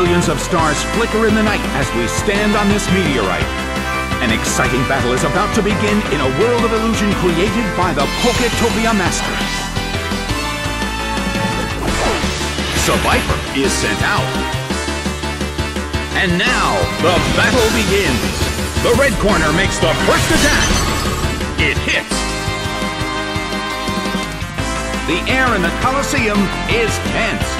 Millions of stars flicker in the night as we stand on this meteorite. An exciting battle is about to begin in a world of illusion created by the Poketopia Master. Seviper is sent out. And now, the battle begins. The red corner makes the first attack. It hits. The air in the Colosseum is tense.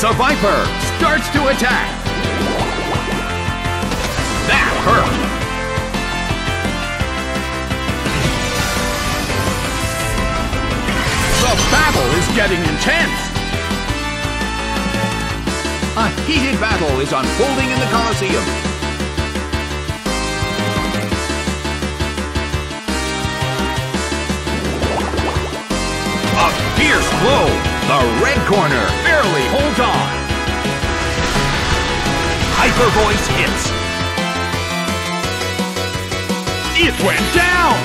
Seviper starts to attack. That hurt. The battle is getting intense! A heated battle is unfolding in the Colosseum. A fierce blow! The red corner barely on. Hyper Voice hits. It went down!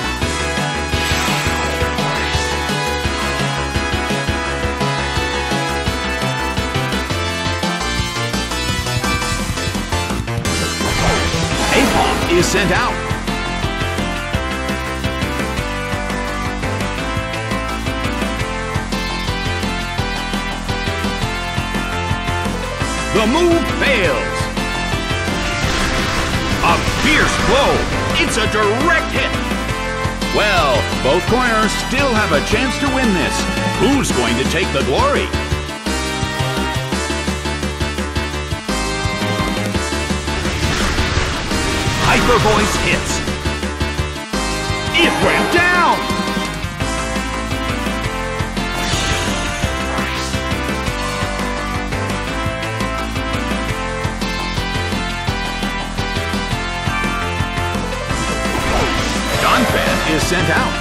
Aipom is sent out. The move fails. A fierce blow. It's a direct hit. Well, both corners still have a chance to win this. Who's going to take the glory? Hyper Voice hits. It went down! Is sent out.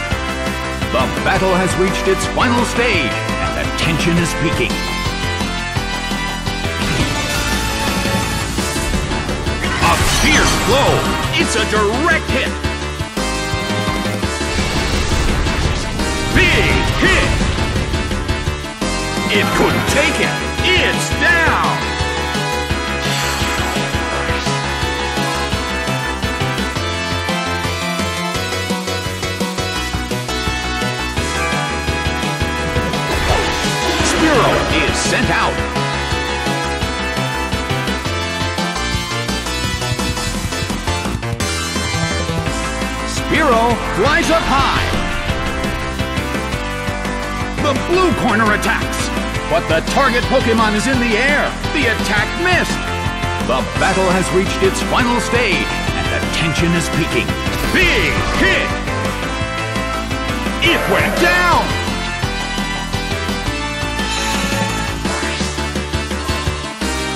The battle has reached its final stage, and the tension is peaking. A fierce blow it's a direct hit. Big hit. It couldn't take it. It's down. Sent out. Spearow flies up high. The blue corner attacks, but the target Pokemon is in the air. The attack missed. The battle has reached its final stage, and the tension is peaking. Big hit! It went down!